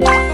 Bye.